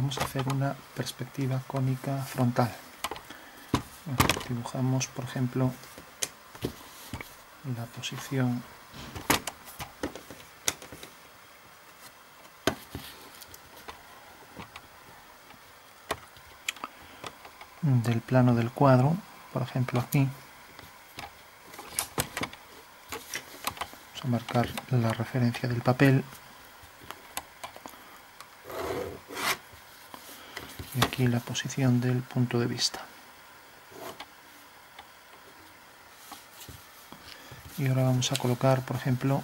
vamos a hacer una perspectiva cónica frontal. dibujamos, por ejemplo, la posición del plano del cuadro, por ejemplo aquí. Vamos a marcar la referencia del papel. Y aquí la posición del punto de vista. Y ahora vamos a colocar, por ejemplo,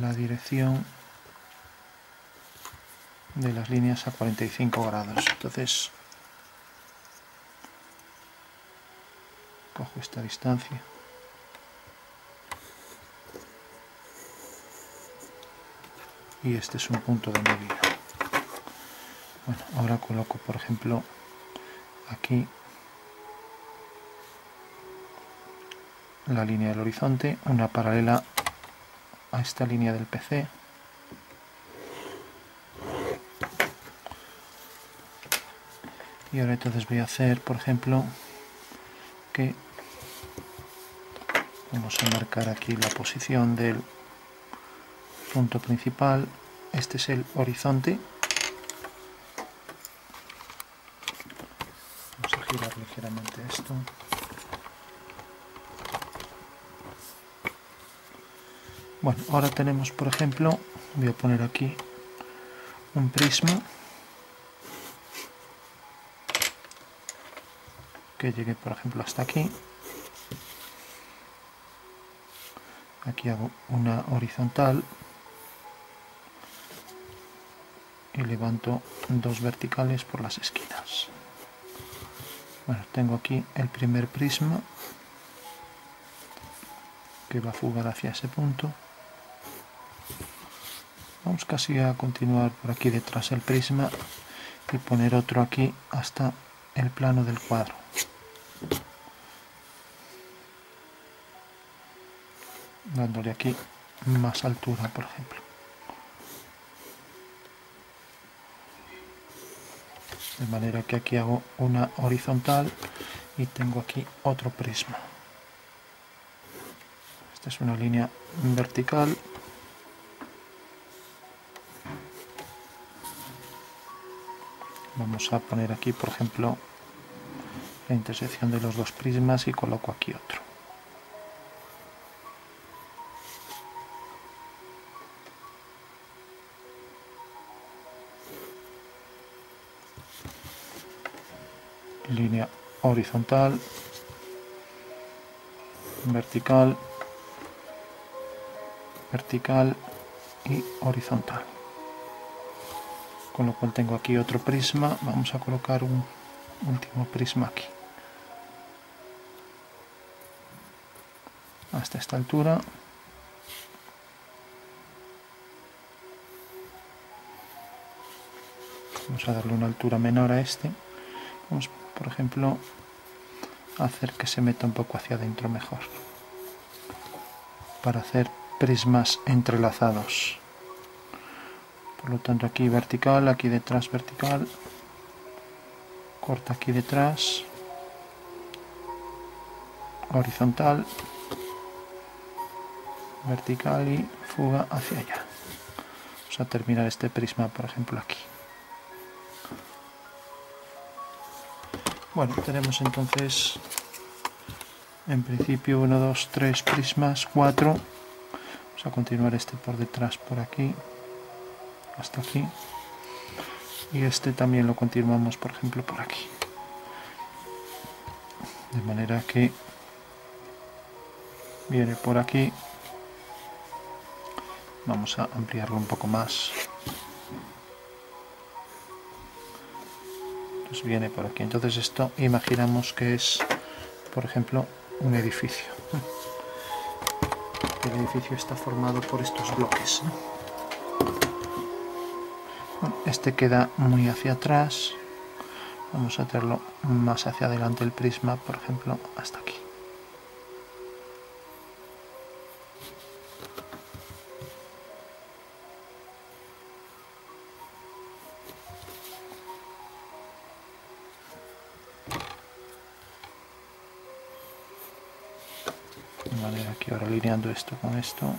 la dirección de las líneas a 45 grados. Entonces, cojo esta distancia. Y este es un punto de medida. Bueno, ahora coloco, por ejemplo, aquí la línea del horizonte, una paralela a esta línea del PC. y ahora entonces voy a hacer por ejemplo que vamos a marcar aquí la posición del punto principal este es el horizonte vamos a girar ligeramente esto. Bueno ahora tenemos por ejemplo voy a poner aquí un prisma que llegue por ejemplo hasta aquí. Aquí hago una horizontal y levanto dos verticales por las esquinas bueno, tengo aquí el primer prisma que va a fugar hacia ese punto. Vamos casi a continuar por aquí detrás del prisma y poner otro aquí hasta el plano del cuadro. Dándole aquí más altura por ejemplo de manera que aquí hago una horizontal y tengo aquí otro prisma. Esta es una línea vertical. Vamos a poner aquí por ejemplo la intersección de los dos prismas y coloco aquí otro línea horizontal, vertical, vertical y horizontal. Con lo cual tengo aquí otro prisma, vamos a colocar un último prisma aquí. Hasta esta altura. Vamos a darle una altura menor a este. Vamos por ejemplo, hacer que se meta un poco hacia adentro mejor. Para hacer prismas entrelazados. Por lo tanto, aquí vertical, aquí detrás vertical. Corta aquí detrás. Horizontal. Vertical y fuga hacia allá. Vamos a terminar este prisma, por ejemplo, aquí. Bueno, tenemos entonces en principio 1, 2, 3 prismas, 4. Vamos a continuar este por detrás por aquí, hasta aquí. Y este también lo continuamos, por ejemplo, por aquí. De manera que viene por aquí. Vamos a ampliarlo un poco más. Viene por aquí. Entonces esto imaginamos que es, por ejemplo, un edificio. El edificio está formado por estos bloques. este queda muy hacia atrás. Vamos a hacerlo más hacia adelante el prisma, por ejemplo, hasta aquí. Manera que ahora alineando esto con esto.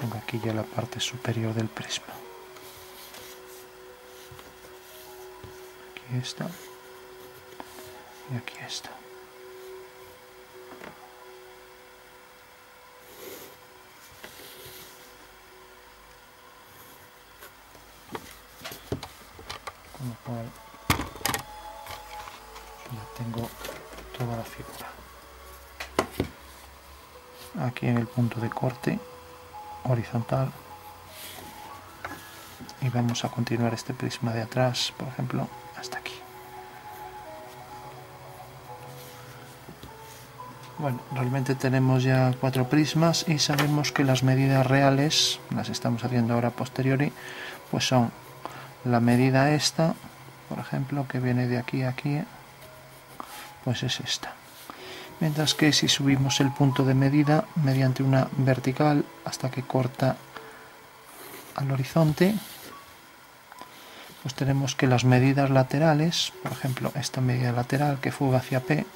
Tengo aquí ya la parte superior del prisma. Aquí está. Y aquí está. Con lo cual ya tengo toda la figura. Aquí en el punto de corte horizontal. Y vamos a continuar este prisma de atrás por ejemplo hasta aquí. Bueno realmente tenemos ya cuatro prismas y sabemos que las medidas reales las estamos haciendo ahora posteriori pues son la medida esta por ejemplo que viene de aquí a aquí pues es esta. Mientras que si subimos el punto de medida mediante una vertical hasta que corta al horizonte pues tenemos que las medidas laterales por ejemplo esta medida lateral que fuga hacia P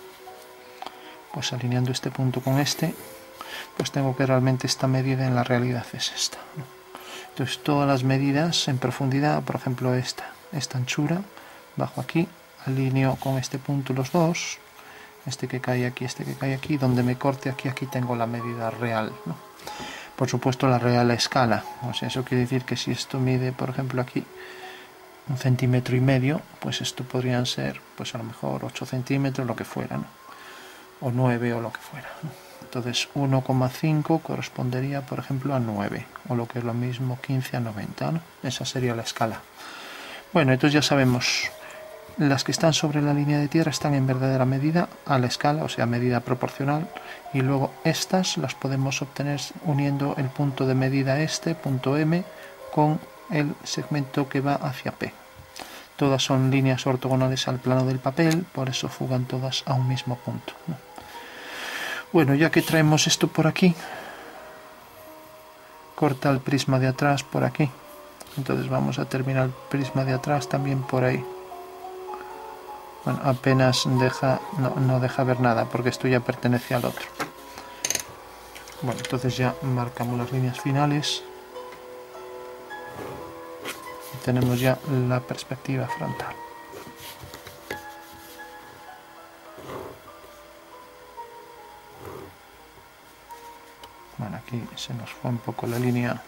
pues alineando este punto con este pues tengo que realmente esta medida en la realidad es esta entonces todas las medidas en profundidad por ejemplo esta esta anchura bajo aquí alineo con este punto los dos este que cae aquí, este que cae aquí, donde me corte aquí, aquí tengo la medida real. Por supuesto la real escala, o sea, eso quiere decir que si esto mide, por ejemplo, aquí un centímetro y medio, pues esto podrían ser, pues a lo mejor 8 centímetros, lo que fuera, ¿no? o 9 o lo que fuera. Entonces 1,5 correspondería, por ejemplo, a 9, o lo que es lo mismo 15 a 90, ¿no? esa sería la escala. Bueno, entonces ya sabemos las que están sobre la línea de tierra están en verdadera medida a la escala, o sea, medida proporcional, y luego estas las podemos obtener uniendo el punto de medida este, punto M, con el segmento que va hacia P. Todas son líneas ortogonales al plano del papel, por eso fugan todas a un mismo punto. Bueno, ya que traemos esto por aquí, corta el prisma de atrás por aquí. Entonces vamos a terminar el prisma de atrás también por ahí bueno, apenas deja, no, deja ver nada porque esto ya pertenece al otro. Bueno, entonces ya marcamos las líneas finales. Y tenemos ya la perspectiva frontal. Bueno, aquí se nos fue un poco la línea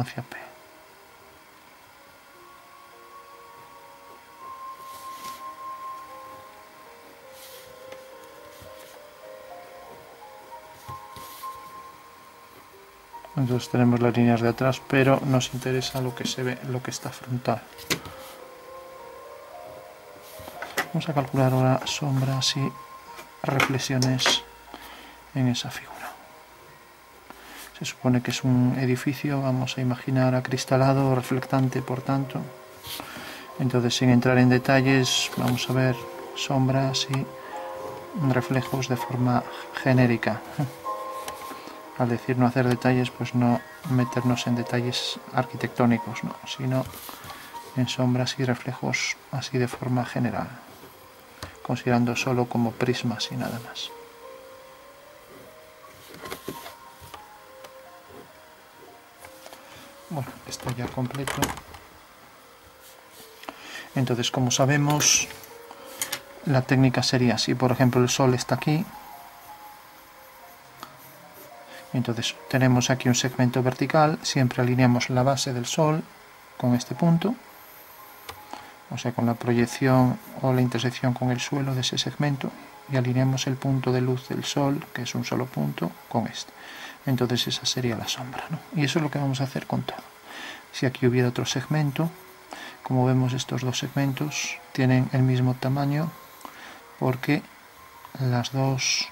hacia P entonces tenemos las líneas de atrás pero nos interesa lo que se ve lo que está frontal. Vamos a calcular ahora sombras y reflexiones en esa figura se supone que es un edificio vamos a imaginar acristalado reflectante por tanto. Entonces sin entrar en detalles vamos a ver sombras y reflejos de forma genérica. Al decir no hacer detalles, pues no meternos en detalles arquitectónicos, sino en sombras y reflejos así de forma general, considerando solo como prismas y nada más. Ya completo. Entonces, como sabemos, la técnica sería así, por ejemplo, el sol está aquí, entonces tenemos aquí un segmento vertical, siempre alineamos la base del Sol con este punto, o sea con la proyección o la intersección con el suelo de ese segmento y alineamos el punto de luz del Sol, que es un solo punto, con este. entonces esa sería la sombra. Y eso es lo que vamos a hacer con todo. Si aquí hubiera otro segmento, como vemos estos dos segmentos tienen el mismo tamaño porque las dos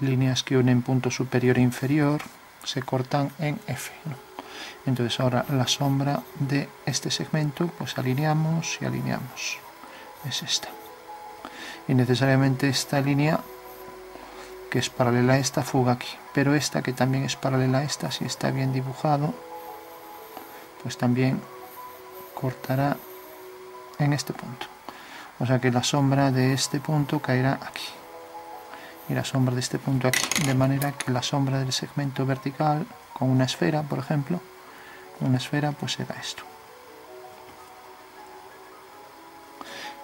líneas que unen punto superior e inferior se cortan en F. Entonces ahora la sombra de este segmento pues alineamos y alineamos. Es esta. Y necesariamente esta línea que es paralela a esta fuga aquí. Pero esta que también es paralela a esta, si está bien dibujado, pues también cortará en este punto. O sea que la sombra de este punto caerá aquí. Y la sombra de este punto aquí. De manera que la sombra del segmento vertical con una esfera, por ejemplo, una esfera pues será esto.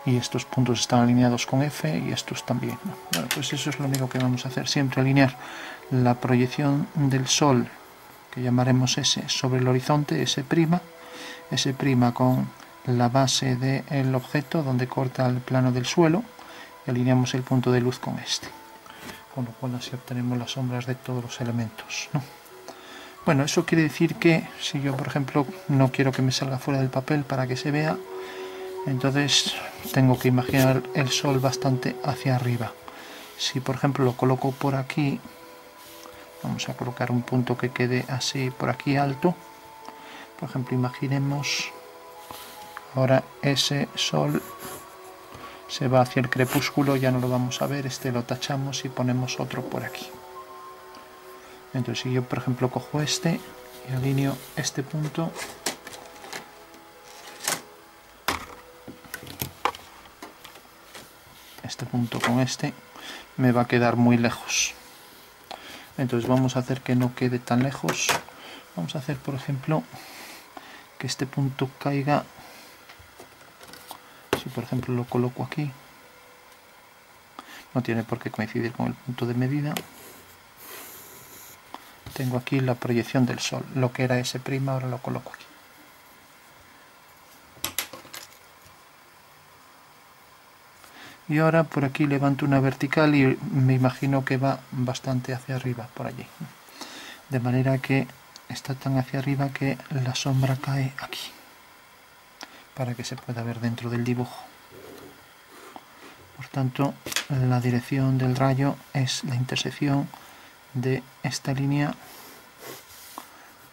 y estos puntos están alineados con F y estos también. Bueno, pues eso es lo único que vamos a hacer, siempre alinear la proyección del Sol, que llamaremos S, sobre el horizonte, S', S' con la base del objeto donde corta el plano del suelo y alineamos el punto de luz con este. Con lo cual así obtenemos las sombras de todos los elementos. Bueno, eso quiere decir que si yo, por ejemplo, no quiero que me salga fuera del papel para que se vea, entonces tengo que imaginar el sol bastante hacia arriba. Si, por ejemplo, lo coloco por aquí, vamos a colocar un punto que quede así por aquí alto. Por ejemplo, imaginemos ahora ese sol se va hacia el crepúsculo, ya no lo vamos a ver, este lo tachamos y ponemos otro por aquí. Entonces si yo por ejemplo cojo este y alineo este punto, este punto con este, me va a quedar muy lejos. Entonces vamos a hacer que no quede tan lejos. Vamos a hacer por ejemplo que este punto caiga. Si por ejemplo lo coloco aquí. No tiene por qué coincidir con el punto de medida. Tengo aquí la proyección del sol. Lo que era ese prima ahora lo coloco aquí y ahora por aquí levanto una vertical y me imagino que va bastante hacia arriba por allí de manera que está tan hacia arriba que la sombra cae aquí para que se pueda ver dentro del dibujo. Por tanto, la dirección del rayo es la intersección de esta línea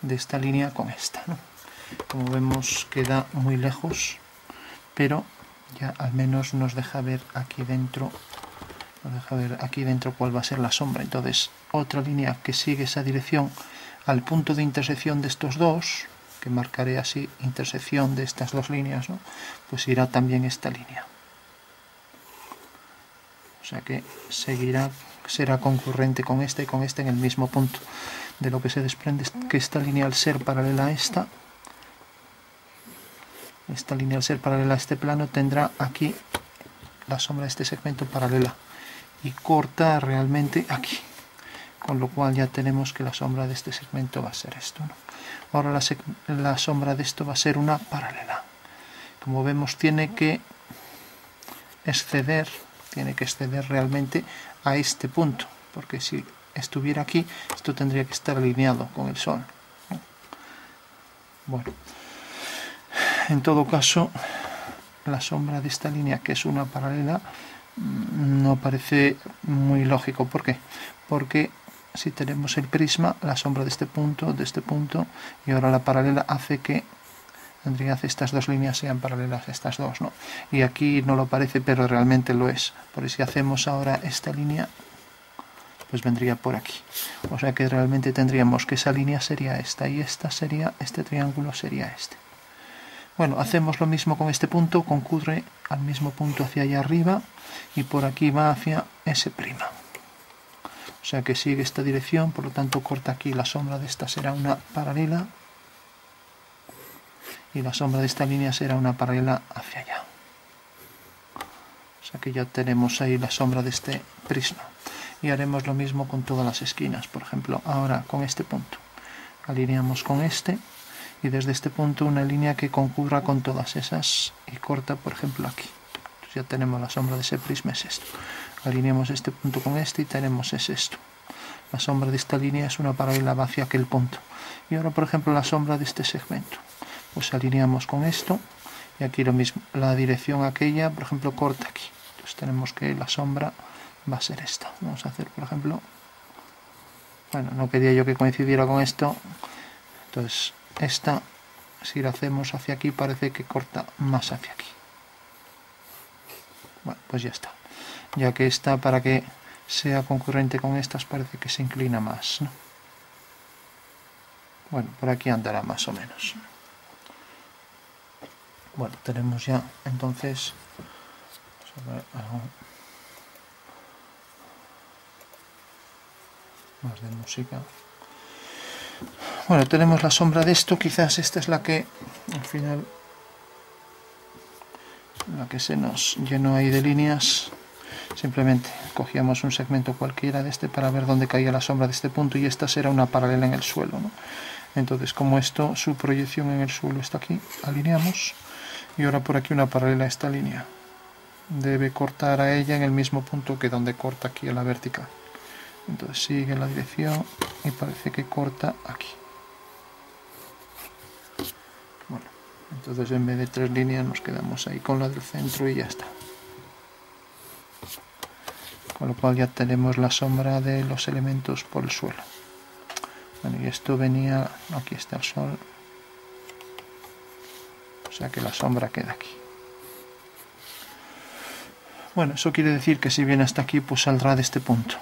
de esta línea con esta. Como vemos queda muy lejos, pero ya al menos nos deja ver aquí dentro nos deja ver aquí dentro cuál va a ser la sombra. Entonces, otra línea que sigue esa dirección al punto de intersección de estos dos, que marcaré así intersección de estas dos líneas, pues irá también esta línea. O sea que seguirá, será concurrente con esta y con esta en el mismo punto. De lo que se desprende es que esta línea al ser paralela a esta, esta línea al ser paralela a este plano tendrá aquí la sombra de este segmento paralela y corta realmente aquí con lo cual ya tenemos que la sombra de este segmento va a ser esto. Ahora la, sombra de esto va a ser una paralela. Como vemos tiene que exceder, tiene que exceder realmente a este punto, porque si estuviera aquí, esto tendría que estar alineado con el sol. Bueno, en todo caso, la sombra de esta línea, que es una paralela, mm, no parece muy lógico. ¿Por qué? Porque si tenemos el prisma, la sombra de este punto, de este punto, y ahora la paralela hace que tendría que estas dos líneas sean paralelas estas dos, ¿no? Y aquí no lo parece, pero realmente lo es. Por si hacemos ahora esta línea, pues vendría por aquí. O sea que realmente tendríamos que esa línea sería esta y esta sería, este triángulo sería este. Bueno, hacemos lo mismo con este punto, concurre al mismo punto hacia allá arriba y por aquí va hacia ese prima o sea que sigue esta dirección, por lo tanto corta aquí, la sombra de esta será una paralela y la sombra de esta línea será una paralela hacia allá. O sea que ya tenemos ahí la sombra de este prisma. Y haremos lo mismo con todas las esquinas, por ejemplo, ahora con este punto. Alineamos con este y desde este punto una línea que concurra con todas esas y corta, por ejemplo, aquí. ya tenemos la sombra de ese prisma, es esto alineamos este punto con este y tenemos es esto la sombra de esta línea es una paralela hacia aquel punto. Y ahora, por ejemplo, la sombra de este segmento. Pues alineamos con esto y aquí lo mismo. La dirección aquella, por ejemplo, corta aquí. Entonces tenemos que la sombra va a ser esta. Vamos a hacer, por ejemplo, bueno, no quería yo que coincidiera con esto. Entonces, esta, si la hacemos hacia aquí, parece que corta más hacia aquí. Bueno, pues ya está. Ya que esta, para que sea concurrente con estas, parece que se inclina más, ¿no? Bueno, por aquí andará más o menos. Bueno, tenemos ya entonces más de música. Bueno, tenemos la sombra de esto, quizás esta es la que al final la que se nos llenó ahí de líneas. Simplemente cogíamos un segmento cualquiera de este para ver dónde caía la sombra de este punto y esta será una paralela en el suelo entonces como esto su proyección en el suelo está aquí alineamos y ahora por aquí una paralela a esta línea. Debe cortar a ella en el mismo punto que donde corta aquí a la vertical. Entonces sigue la dirección y parece que corta aquí bueno entonces en vez de tres líneas nos quedamos ahí con la del centro y ya está. Con lo cual ya tenemos la sombra de los elementos por el suelo. Bueno y esto venía aquí está el sol. O sea que la sombra queda aquí. Bueno eso quiere decir que si viene hasta aquí pues saldrá de este punto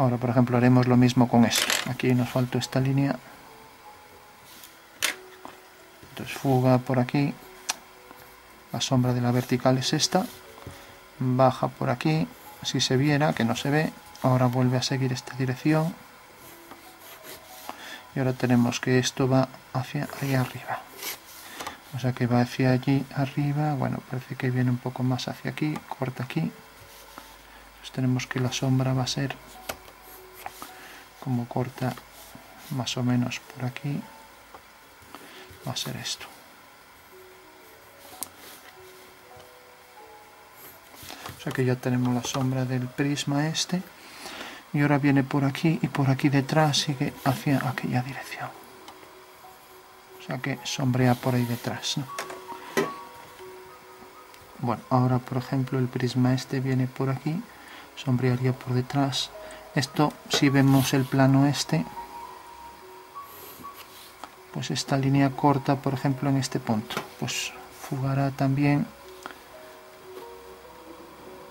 ahora por ejemplo haremos lo mismo con esto aquí nos falta esta línea. Entonces fuga por aquí. La sombra de la vertical es esta. Baja por aquí si se viera que no se ve. Ahora vuelve a seguir esta dirección. Y ahora tenemos que esto va hacia ahí arriba. O sea que va hacia allí arriba. Bueno parece que viene un poco más hacia aquí corta aquí. Entonces tenemos que la sombra va a ser como corta más o menos por aquí va a ser esto. O sea que ya tenemos la sombra del prisma este y ahora viene por aquí y por aquí detrás sigue hacia aquella dirección. O sea que sombrea por ahí detrás bueno ahora por ejemplo el prisma este viene por aquí sombrearía por detrás esto si vemos el plano este pues esta línea corta por ejemplo en este punto pues fugará también.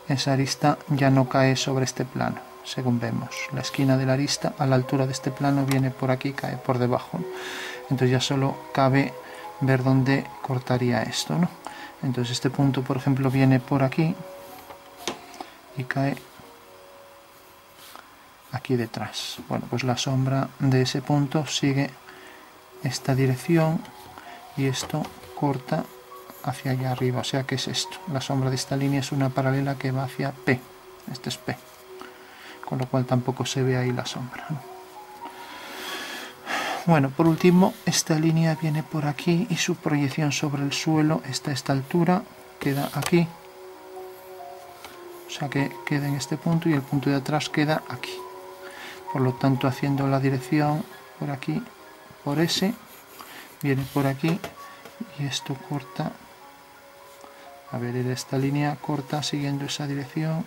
Esa arista ya no cae sobre este plano según vemos. La esquina de la arista a la altura de este plano viene por aquí cae por debajo. Entonces ya solo cabe ver dónde cortaría esto ¿no? entonces este punto por ejemplo viene por aquí y cae aquí detrás bueno pues la sombra de ese punto sigue esta dirección y esto corta hacia allá arriba, o sea que es esto. La sombra de esta línea es una paralela que va hacia P, este es P, con lo cual tampoco se ve ahí la sombra. Bueno, por último, esta línea viene por aquí y su proyección sobre el suelo está a esta altura, queda aquí. O sea que queda en este punto y el punto de atrás queda aquí. Por lo tanto, haciendo la dirección por aquí, por ese, viene por aquí y esto corta. A ver esta línea corta siguiendo esa dirección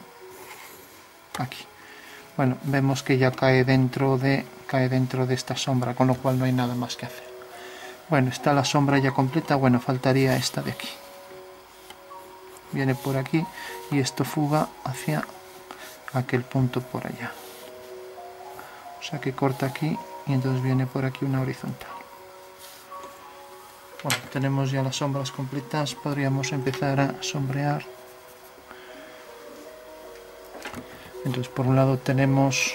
aquí. Bueno vemos que ya cae dentro de cae dentro de esta sombra con lo cual no hay nada más que hacer. Bueno está la sombra ya completa bueno faltaría esta de aquí. Viene por aquí y esto fuga hacia aquel punto por allá o sea que corta aquí y entonces viene por aquí una horizontal bueno, tenemos ya las sombras completas, podríamos empezar a sombrear. Entonces, por un lado tenemos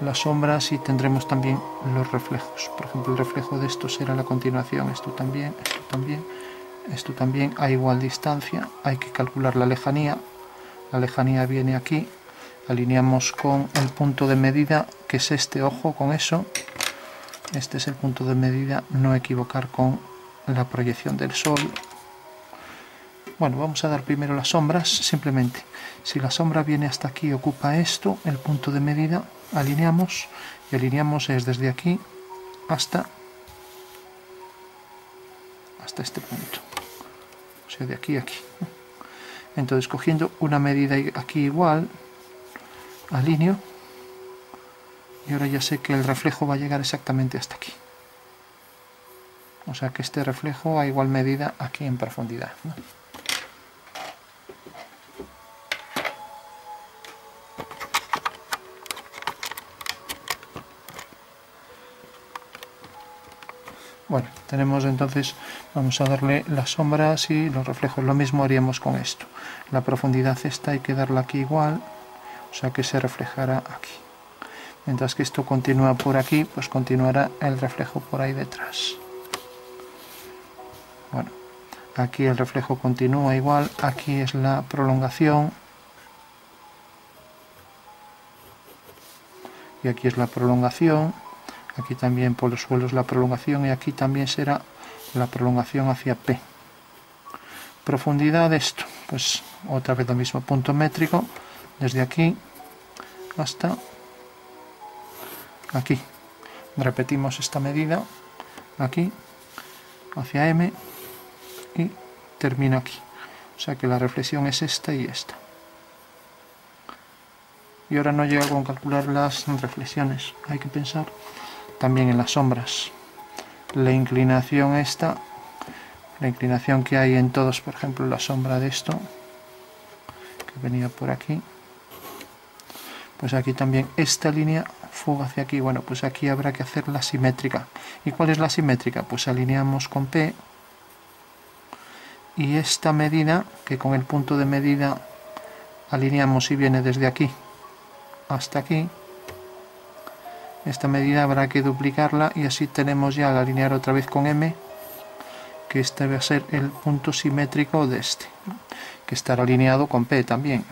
las sombras y tendremos también los reflejos. Por ejemplo, el reflejo de esto será la continuación, esto también, esto también, esto también a igual distancia. Hay que calcular la lejanía. La lejanía viene aquí. Alineamos con el punto de medida, que es este, ojo con eso este es el punto de medida no equivocar con la proyección del sol Bueno, vamos a dar primero las sombras, simplemente. Si la sombra viene hasta aquí, ocupa esto, el punto de medida, alineamos, y alineamos es desde aquí hasta, hasta este punto. O sea, de aquí a aquí. Entonces, cogiendo una medida aquí igual, alineo, y ahora ya sé que el reflejo va a llegar exactamente hasta aquí. O sea que este reflejo a igual medida aquí en profundidad. Bueno, tenemos entonces, vamos a darle las sombras y los reflejos. Lo mismo haríamos con esto. La profundidad esta hay que darla aquí igual, o sea que se reflejará aquí. Mientras que esto continúa por aquí, pues continuará el reflejo por ahí detrás. Bueno, aquí el reflejo continúa igual, aquí es la prolongación. Y aquí es la prolongación aquí también por los suelos la prolongación y aquí también será la prolongación hacia P profundidad de esto pues otra vez lo mismo punto métrico desde aquí hasta aquí. Repetimos esta medida aquí hacia M y termina aquí. O sea que la reflexión es esta y esta. Y ahora no llega con calcular las reflexiones. Hay que pensar también en las sombras. La inclinación esta, la inclinación que hay en todos, por ejemplo, la sombra de esto, que venía por aquí, pues aquí también esta línea fuga hacia aquí. Bueno, pues aquí habrá que hacer la simétrica. ¿Y cuál es la simétrica? Pues alineamos con P y esta medida, que con el punto de medida alineamos y viene desde aquí hasta aquí, esta medida habrá que duplicarla y así tenemos ya al alinear otra vez con M que este va a ser el punto simétrico de este que estará alineado con P también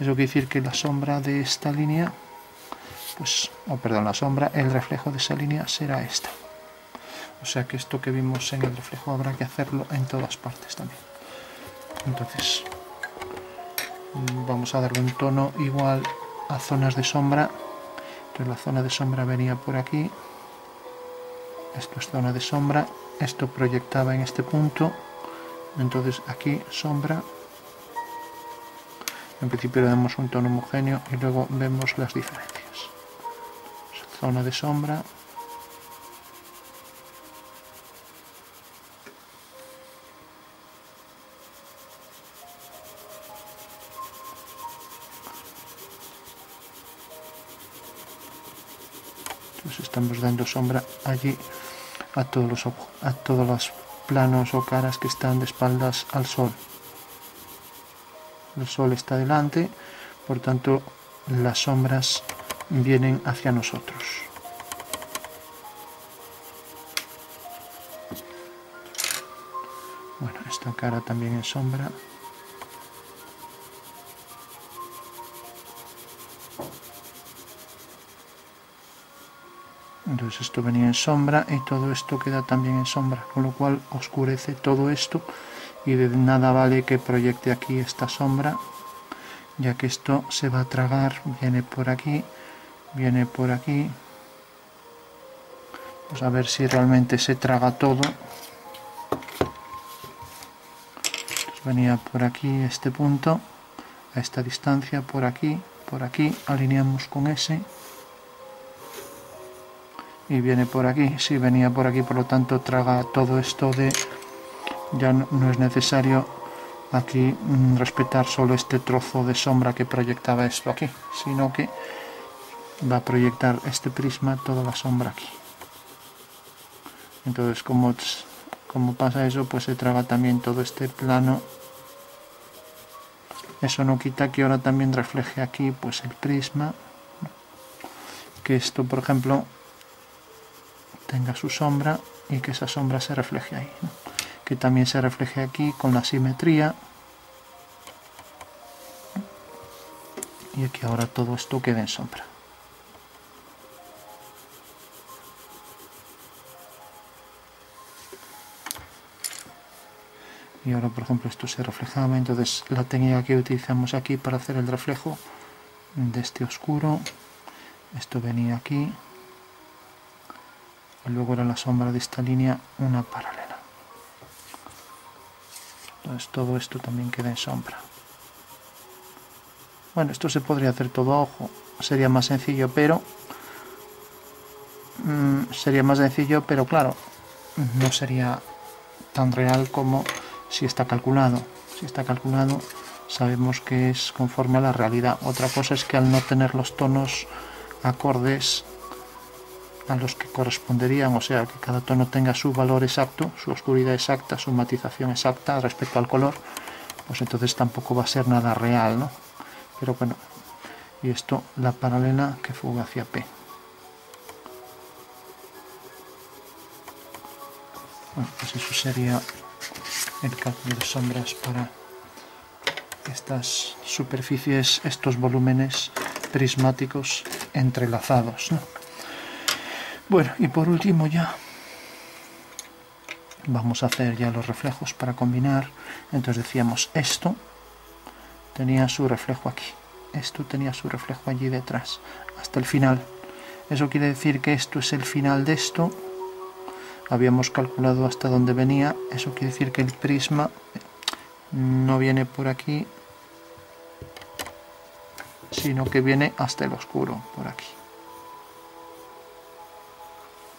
eso quiere decir que la sombra de esta línea pues, o perdón, la sombra, el reflejo de esa línea será esta. O sea que esto que vimos en el reflejo habrá que hacerlo en todas partes también. Entonces vamos a darle un tono igual a zonas de sombra. La zona de sombra venía por aquí. Esto es zona de sombra. Esto proyectaba en este punto. Entonces aquí sombra en principio le damos un tono homogéneo y luego vemos las diferencias. Zona de sombra. Estamos dando sombra allí a todos los a todos los planos o caras que están de espaldas al sol el sol está delante por tanto las sombras vienen hacia nosotros. Bueno esta cara también en sombra. Entonces esto venía en sombra y todo esto queda también en sombra con lo cual oscurece todo esto y de nada vale que proyecte aquí esta sombra ya que esto se va a tragar. Viene por aquí viene por aquí. Vamos a ver si realmente se traga todo. Venía por aquí este punto a esta distancia por aquí por aquí alineamos con ese. Y viene por aquí, si venía por aquí, por lo tanto traga todo esto de, ya no, es necesario aquí mm, respetar solo este trozo de sombra que proyectaba esto aquí, sino que va a proyectar este prisma toda la sombra aquí. Entonces, como, como pasa eso, pues se traga también todo este plano. Eso no quita que ahora también refleje aquí pues el prisma. Que esto, por ejemplo, tenga su sombra y que esa sombra se refleje ahí. Que también se refleje aquí con la simetría. Y que ahora todo esto quede en sombra. y ahora por ejemplo esto se reflejaba entonces la técnica que utilizamos aquí para hacer el reflejo de este oscuro esto venía aquí y luego era la sombra de esta línea una paralela entonces todo esto también queda en sombra. Bueno esto se podría hacer todo a ojo. Sería más sencillo pero mmm, sería más sencillo pero claro no sería tan real como si está calculado. Si está calculado sabemos que es conforme a la realidad. Otra cosa es que al no tener los tonos acordes a los que corresponderían, o sea, que cada tono tenga su valor exacto, su oscuridad exacta, su matización exacta respecto al color, pues entonces tampoco va a ser nada real, ¿no? Pero bueno, y esto la paralela que fuga hacia P. Bueno, pues eso sería el cálculo de sombras para estas superficies, estos volúmenes prismáticos entrelazados. Bueno, y por último ya vamos a hacer ya los reflejos para combinar. Entonces decíamos esto tenía su reflejo aquí, esto tenía su reflejo allí detrás, hasta el final. Eso quiere decir que esto es el final de esto. Habíamos calculado hasta dónde venía. Eso quiere decir que el prisma no viene por aquí, sino que viene hasta el oscuro, por aquí.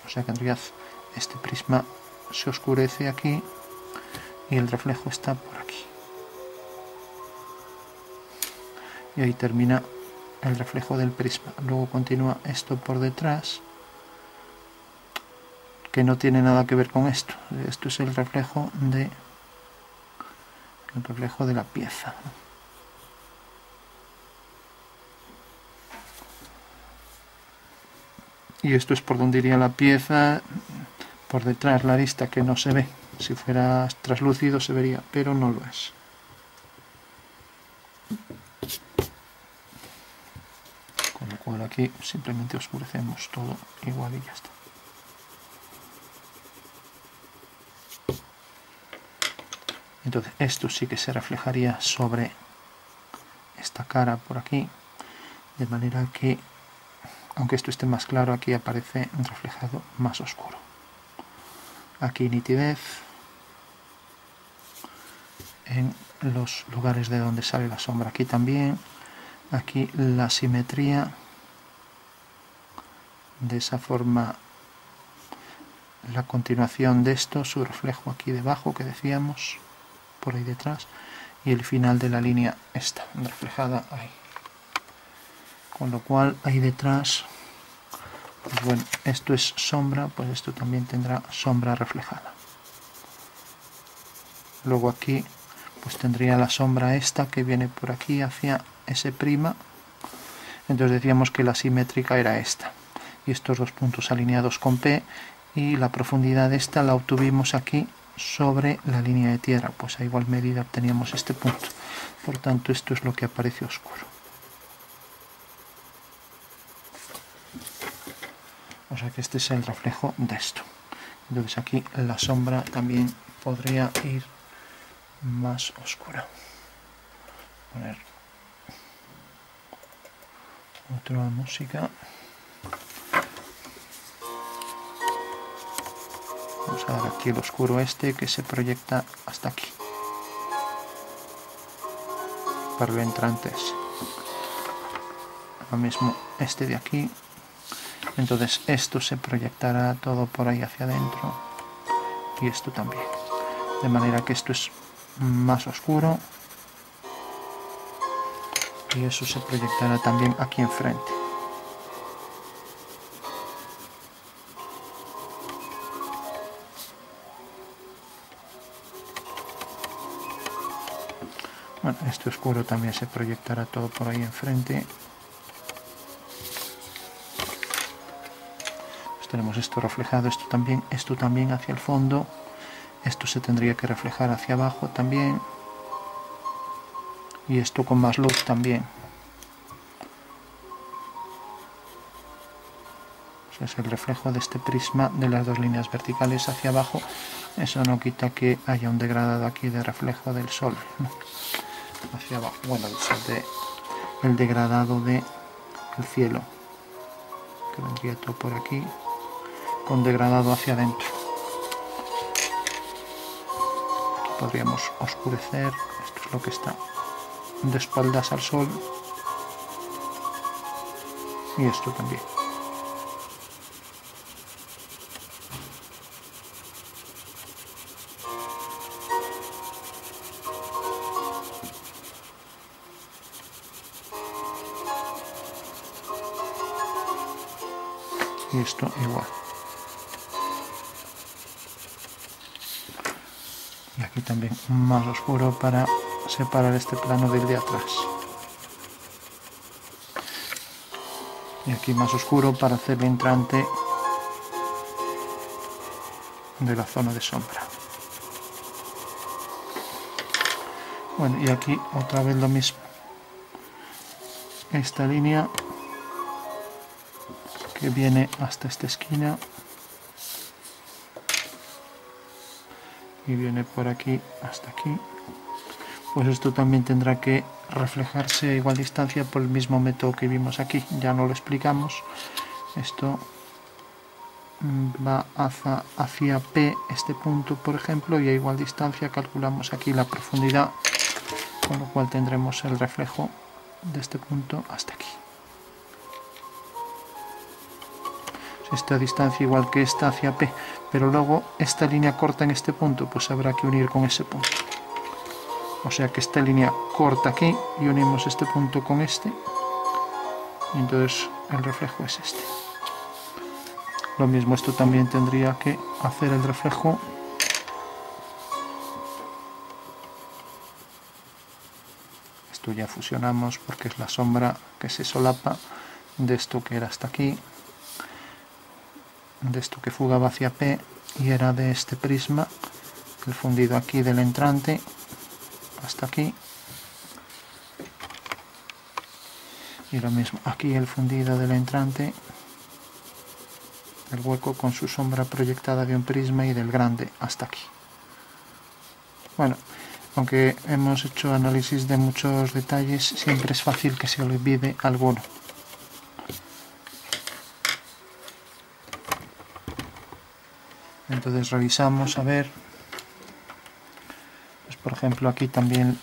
O sea que en realidad este prisma se oscurece aquí y el reflejo está por aquí. Y ahí termina el reflejo del prisma. Luego continúa esto por detrás, que no tiene nada que ver con esto. Esto es el reflejo de el reflejo de la pieza. Y esto es por donde iría la pieza. Por detrás la arista que no se ve. Si fuera traslúcido se vería pero no lo es. Con lo cual aquí simplemente oscurecemos todo igual y ya está. Entonces esto sí que se reflejaría sobre esta cara por aquí de manera que aunque esto esté más claro aquí aparece un reflejado más oscuro. Aquí nitidez en los lugares de donde sale la sombra aquí también. Aquí la simetría de esa forma la continuación de esto su reflejo aquí debajo que decíamos por ahí detrás y el final de la línea está reflejada ahí con lo cual ahí detrás pues bueno esto es sombra pues esto también tendrá sombra reflejada. Luego aquí pues tendría la sombra esta que viene por aquí hacia S' entonces decíamos que la simétrica era esta. Y estos dos puntos alineados con P y la profundidad de esta la obtuvimos aquí sobre la línea de tierra. Pues a igual medida obteníamos este punto. Por tanto esto es lo que aparece oscuro o sea que este es el reflejo de esto. Entonces aquí la sombra también podría ir más oscura. Poner otra música. Vamos a dar aquí el oscuro este que se proyecta hasta aquí. Para el entrante lo mismo este de aquí entonces esto se proyectará todo por ahí hacia adentro. Y esto también. De manera que esto es más oscuro. Y eso se proyectará también aquí enfrente. Bueno, este oscuro también se proyectará todo por ahí enfrente tenemos esto reflejado, esto también, esto también hacia el fondo, esto se tendría que reflejar hacia abajo también, y esto con más luz también. es el reflejo de este prisma de las dos líneas verticales hacia abajo. Eso no quita que haya un degradado aquí de reflejo del sol hacia abajo. Bueno el degradado de el cielo que vendría todo por aquí con degradado hacia adentro. Podríamos oscurecer esto es lo que está de espaldas al sol. Y esto también. Y esto igual y aquí también más oscuro para separar este plano del de atrás. Y aquí más oscuro para hacer el entrante de la zona de sombra. Bueno y aquí otra vez lo mismo. Esta línea que viene hasta esta esquina y viene por aquí hasta aquí. Pues esto también tendrá que reflejarse a igual distancia por el mismo método que vimos aquí. Ya no lo explicamos. Esto va hacia, hacia P este punto por ejemplo y a igual distancia calculamos aquí la profundidad con lo cual tendremos el reflejo de este punto hasta aquí esta distancia igual que esta hacia P, pero luego esta línea corta en este punto, pues habrá que unir con ese punto. O sea que esta línea corta aquí y unimos este punto con este, y entonces el reflejo es este. Lo mismo, esto también tendría que hacer el reflejo esto ya fusionamos porque es la sombra que se solapa de esto que era hasta aquí de esto que fugaba hacia P y era de este prisma el fundido aquí del entrante hasta aquí. Y lo mismo aquí el fundido del entrante el hueco con su sombra proyectada de un prisma y del grande hasta aquí. Bueno aunque hemos hecho análisis de muchos detalles siempre es fácil que se olvide alguno entonces revisamos a ver. Pues por ejemplo aquí también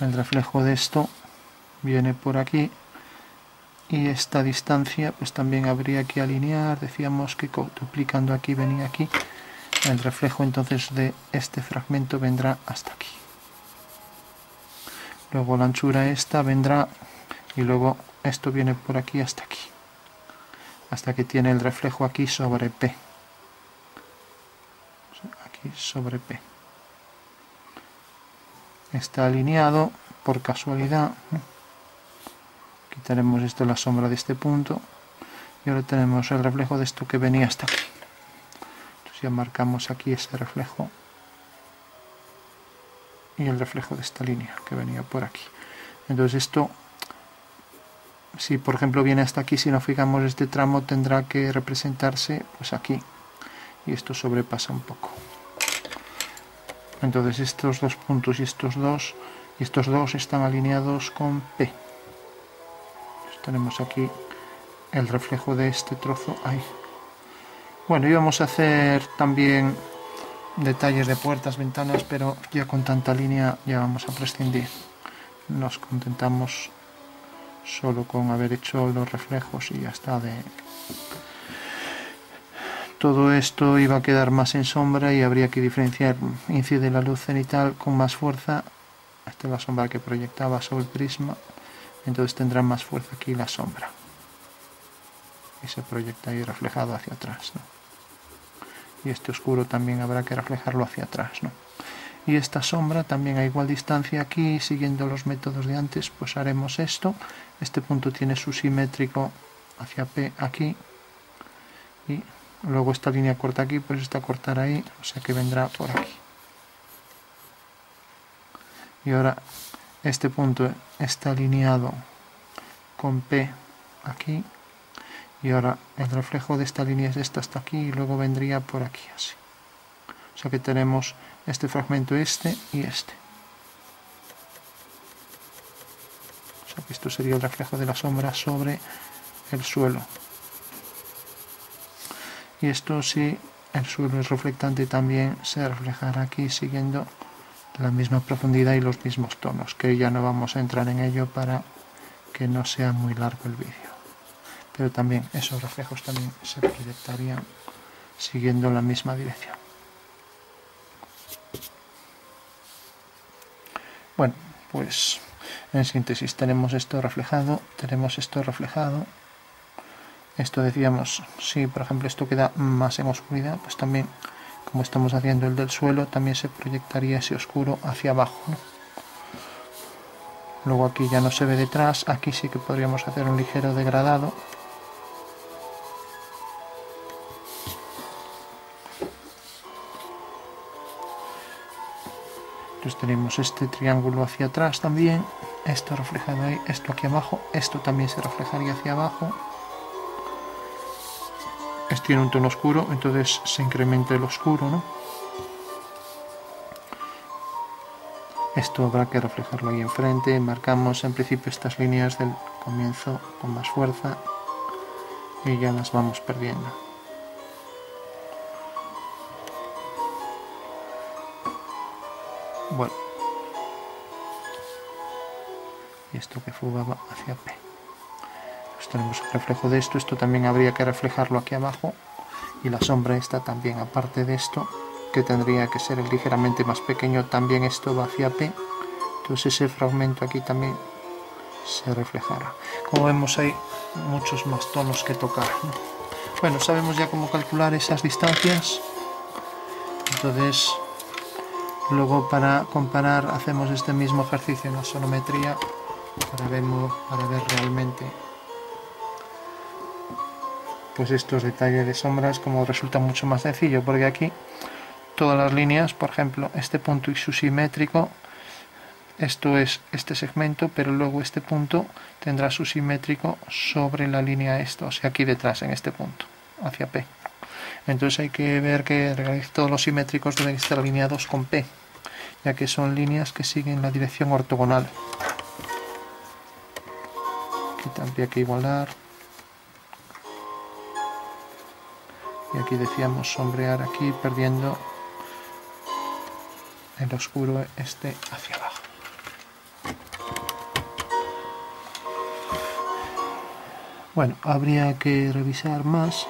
el reflejo de esto viene por aquí. Y esta distancia pues también habría que alinear. Decíamos que duplicando aquí venía aquí. El reflejo entonces de este fragmento vendrá hasta aquí. Luego la anchura esta vendrá y luego esto viene por aquí hasta aquí hasta que tiene el reflejo aquí sobre P. Aquí sobre P. Está alineado por casualidad. Aquí tenemos esto la sombra de este punto. Y ahora tenemos el reflejo de esto que venía hasta aquí. Entonces ya marcamos aquí ese reflejo. Y el reflejo de esta línea que venía por aquí. Entonces esto si por ejemplo viene hasta aquí, si no fijamos este tramo tendrá que representarse pues aquí. Y esto sobrepasa un poco. Entonces estos dos puntos y estos dos y estos dos están alineados con P. Tenemos aquí el reflejo de este trozo ahí. Bueno y vamos a hacer también detalles de puertas, ventanas pero ya con tanta línea ya vamos a prescindir. Nos contentamos solo con haber hecho los reflejos y ya está de todo esto iba a quedar más en sombra y habría que diferenciar incide la luz cenital con más fuerza esta es la sombra que proyectaba sobre el prisma entonces tendrá más fuerza aquí la sombra y se proyecta ahí reflejado hacia atrás y este oscuro también habrá que reflejarlo hacia atrás ¿no? y esta sombra también a igual distancia aquí siguiendo los métodos de antes pues haremos esto este punto tiene su simétrico hacia P aquí y luego esta línea corta aquí pues esta cortar ahí o sea que vendrá por aquí. Y ahora este punto está alineado con P aquí y ahora el reflejo de esta línea es esta hasta aquí y luego vendría por aquí así. O sea que tenemos este fragmento este y este esto sería el reflejo de la sombra sobre el suelo. Y esto si el suelo es reflectante también se reflejará aquí siguiendo la misma profundidad y los mismos tonos que ya no vamos a entrar en ello para que no sea muy largo el vídeo. Pero también esos reflejos también se proyectarían siguiendo la misma dirección. Bueno pues en síntesis tenemos esto reflejado tenemos esto reflejado. Esto decíamos si por ejemplo esto queda más en oscuridad pues también como estamos haciendo el del suelo también se proyectaría ese oscuro hacia abajo luego aquí ya no se ve detrás aquí sí que podríamos hacer un ligero degradado. Entonces tenemos este triángulo hacia atrás también esto reflejado ahí, esto aquí abajo esto también se reflejaría hacia abajo este tiene un tono oscuro, entonces se incrementa el oscuro, ¿no? Esto habrá que reflejarlo ahí enfrente. Marcamos en principio estas líneas del comienzo con más fuerza y ya las vamos perdiendo. Bueno. Esto que fugaba hacia P. Tenemos el reflejo de esto, esto también habría que reflejarlo aquí abajo. Y la sombra esta también, aparte de esto, que tendría que ser ligeramente más pequeño, también esto va hacia P, entonces ese fragmento aquí también se reflejará. Como vemos hay muchos más tonos que tocar. Bueno, sabemos ya cómo calcular esas distancias, entonces luego para comparar hacemos este mismo ejercicio en la sonometría para ver, realmente pues estos detalles de sombras como resulta mucho más sencillo porque aquí todas las líneas por ejemplo este punto y su simétrico esto es este segmento pero luego este punto tendrá su simétrico sobre la línea esto o sea aquí detrás en este punto hacia P. Entonces hay que ver que todos los simétricos deben estar alineados con P ya que son líneas que siguen la dirección ortogonal tendría que igualar. Y aquí decíamos sombrear aquí perdiendo el oscuro este hacia abajo. Bueno habría que revisar más.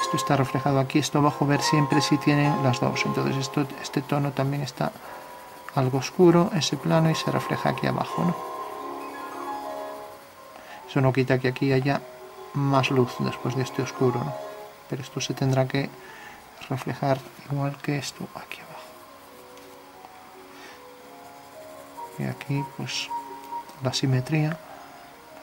Esto está reflejado aquí esto abajo ver siempre si tiene las dos. Entonces esto, este tono también está algo oscuro ese plano y se refleja aquí abajo. No quita que aquí haya más luz después de este oscuro pero esto se tendrá que reflejar igual que esto aquí abajo. Y aquí pues la simetría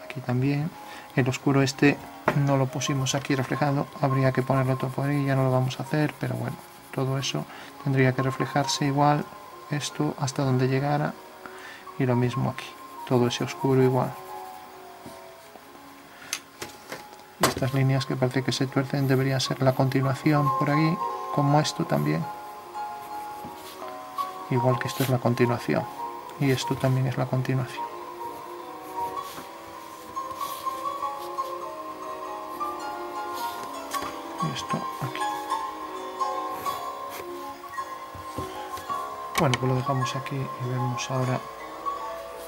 aquí también. El oscuro este no lo pusimos aquí reflejado habría que ponerlo todo por ahí ya no lo vamos a hacer pero bueno todo eso tendría que reflejarse igual esto hasta donde llegara y lo mismo aquí. Todo ese oscuro igual estas líneas que parece que se tuercen deberían ser la continuación por aquí, como esto también. Igual que esto es la continuación. Y esto también es la continuación. Y esto aquí. Bueno, pues lo dejamos aquí y vemos ahora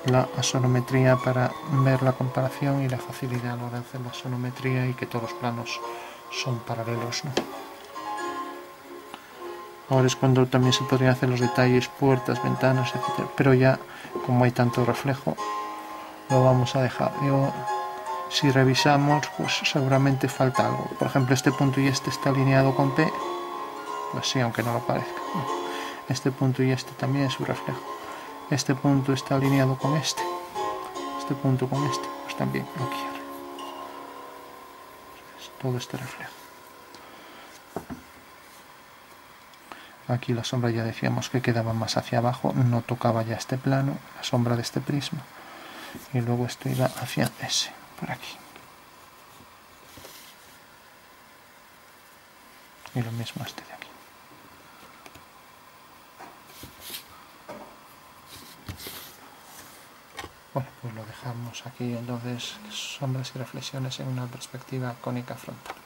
la sonometría para ver la comparación y la facilidad a la hora de hacer la sonometría y que todos los planos son paralelos. Ahora es cuando también se podrían hacer los detalles, puertas, ventanas, etc. Pero ya, como hay tanto reflejo, lo vamos a dejar. Yo, si revisamos, pues seguramente falta algo. Por ejemplo, este punto y este está alineado con P, pues sí, aunque no lo parezca. Este punto y este también es su reflejo este punto está alineado con este, este punto con este, pues también aquí todo este reflejo. Aquí la sombra ya decíamos que quedaba más hacia abajo, no tocaba ya este plano, la sombra de este prisma. Y luego esto iba hacia ese, por aquí. y lo mismo este de aquí bueno pues lo dejamos aquí. Entonces sombras y reflexiones en una perspectiva cónica frontal